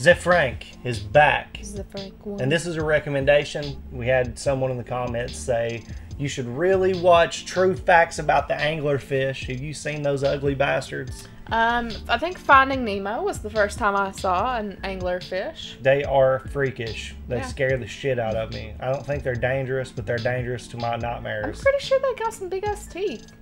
Ze Frank is back. One. And this is a recommendation. We had someone in the comments say you should really watch True Facts About the Anglerfish. Have you seen those ugly bastards? um, I think Finding Nemo was the first time I saw an anglerfish. They are freakish. They Yeah. scare the shit out of me. I don't think they're dangerous, but they're dangerous to my nightmares. I'm pretty sure they got some big ass teeth.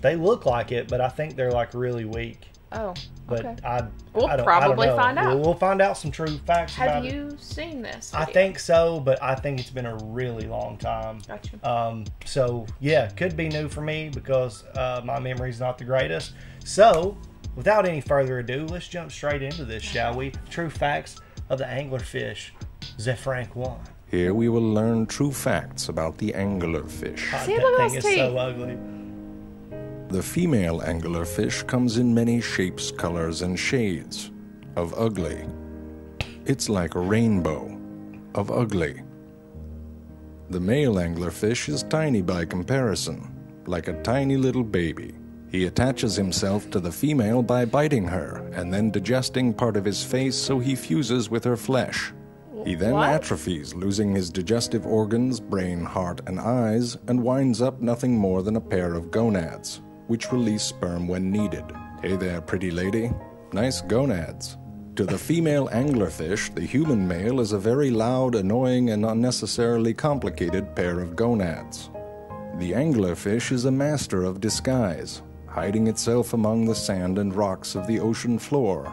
They look like it, but I think they're like really weak. Oh, But okay. I, We'll I don't, probably I don't know. find out. We'll, we'll find out some true facts about Have it. you seen this? I think so, but I think it's been a really long time. Gotcha. Um, so yeah, could be new for me because uh, my memory's not the greatest. So, without any further ado, let's jump straight into this, shall we? True facts of the anglerfish, Ze Frank one. Here we will learn true facts about the anglerfish. God, See, that thing those is so ugly. The female anglerfish comes in many shapes, colors, and shades of ugly. It's like a rainbow of ugly. The male anglerfish is tiny by comparison, like a tiny little baby. He attaches himself to the female by biting her and then digesting part of his face so he fuses with her flesh. He then What? atrophies, losing his digestive organs, brain, heart, and eyes, and winds up nothing more than a pair of gonads, which release sperm when needed. Hey there, pretty lady. Nice gonads. To the female anglerfish, the human male is a very loud, annoying, and unnecessarily complicated pair of gonads. The anglerfish is a master of disguise, hiding itself among the sand and rocks of the ocean floor.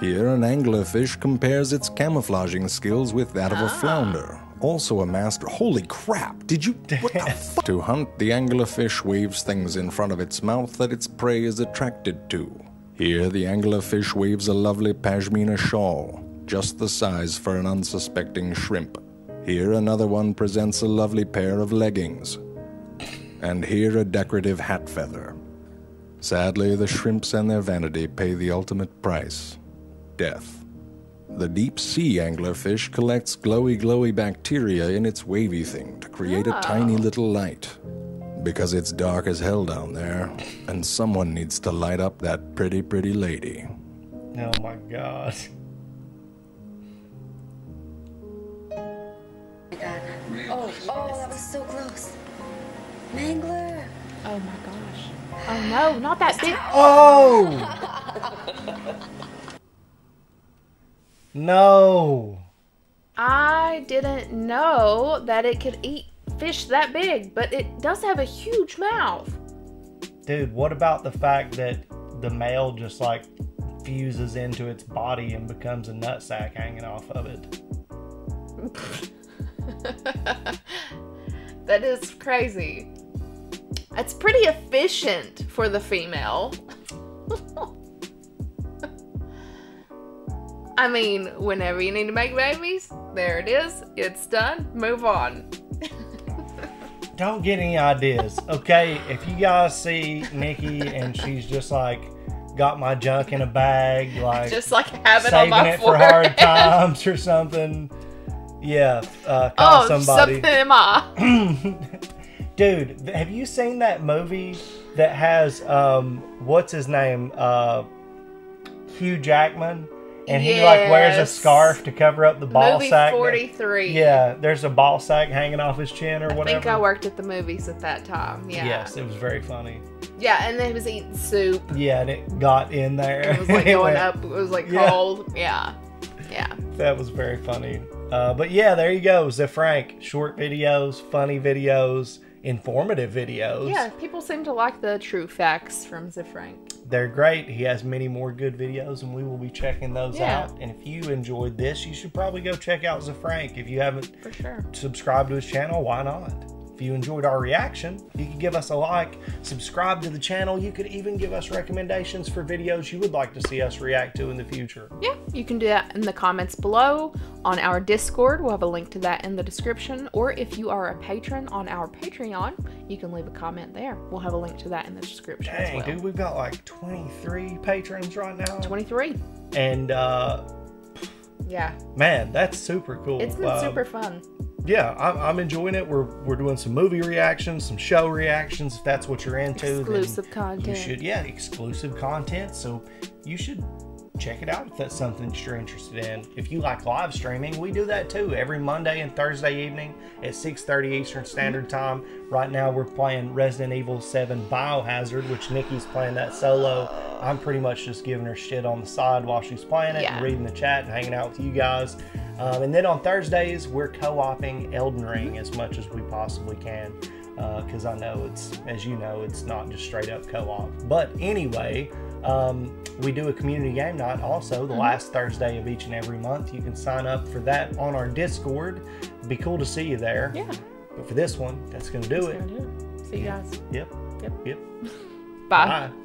Here, an anglerfish compares its camouflaging skills with that of a ah. flounder. Also, a master. Holy crap! Did you. What the fuck? To hunt, the anglerfish waves things in front of its mouth that its prey is attracted to. Here, the anglerfish waves a lovely pashmina shawl, just the size for an unsuspecting shrimp. Here, another one presents a lovely pair of leggings. And here, a decorative hat feather. Sadly, the shrimps and their vanity pay the ultimate price death. The deep sea anglerfish collects glowy, glowy bacteria in its wavy thing to create a ah. tiny little light. Because it's dark as hell down there, and someone needs to light up that pretty, pretty lady. Oh my god. Oh, oh, that was so close. Mangler. Oh my gosh. Oh no, not that big. Oh! no. I didn't know that it could eat fish that big, but it does have a huge mouth. Dude, what about the fact that the male just like fuses into its body and becomes a nutsack hanging off of it? that is crazy. It's pretty efficient for the female. I mean, whenever you need to make babies, there it is. It's done. Move on. Don't get any ideas, okay? If you guys see Nikki and she's just like got my junk in a bag, like Just like have it on saving my it for hard times or something, yeah, uh, call Oh, somebody. something am I? Dude, have you seen that movie that has um what's his name? Uh Hugh Jackman and he like wears a scarf to cover up the ball Movie sack. that- 43. Yeah, there's a ball sack hanging off his chin or whatever. I think I worked at the movies at that time. Yeah. Yes, it was very funny. Yeah, and then he was eating soup. Yeah, and it got in there. It was like going up. It was like Yeah. cold. Yeah. Yeah. That was very funny. Uh, but yeah, there you go. Ze Frank. Short videos, funny videos, informative videos. Yeah, people seem to like the true facts from Ze Frank. They're great. He has many more good videos, and we will be checking those Yeah. out. And if you enjoyed this, you should probably go check out Ze Frank. If you haven't For sure. subscribed to his channel, why not? If you enjoyed our reaction, you could give us a like, subscribe to the channel. You could even give us recommendations for videos you would like to see us react to in the future. Yeah, you can do that in the comments below on our Discord. We'll have a link to that in the description. Or if you are a patron on our Patreon, you can leave a comment there. We'll have a link to that in the description Dang, as well. dude, we've got like 23 patrons right now. 23. And uh, Yeah, man, that's super cool. it's been Um, super fun. Yeah, I'm, I'm enjoying it. We're we're doing some movie reactions, some show reactions. If that's what you're into, then Exclusive You content. should, yeah, exclusive content. So you should check it out if that's something that you're interested in. If you like live streaming, we do that too every Monday and Thursday evening at 6:30 Eastern Standard Time. Right now we're playing Resident Evil 7 Biohazard, which Nikki's playing that solo. I'm pretty much just giving her shit on the side while she's playing it, Yeah. and reading the chat and hanging out with you guys. Um, and then on Thursdays we're co-oping Elden Ring as much as we possibly can because I know it's, as you know, it's not just straight up co-op. But anyway, um, we do a community game night also the last Thursday of each and every month. You can sign up for that on our Discord. It'd be cool to see you there. Yeah. But for this one, that's going to do it. gonna do it. See you guys. Yep. Yep. Yep. Bye. Bye.